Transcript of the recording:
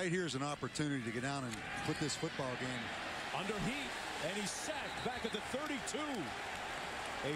Right here's an opportunity to get down and put this football game under heat, and he's sacked back at the 32. A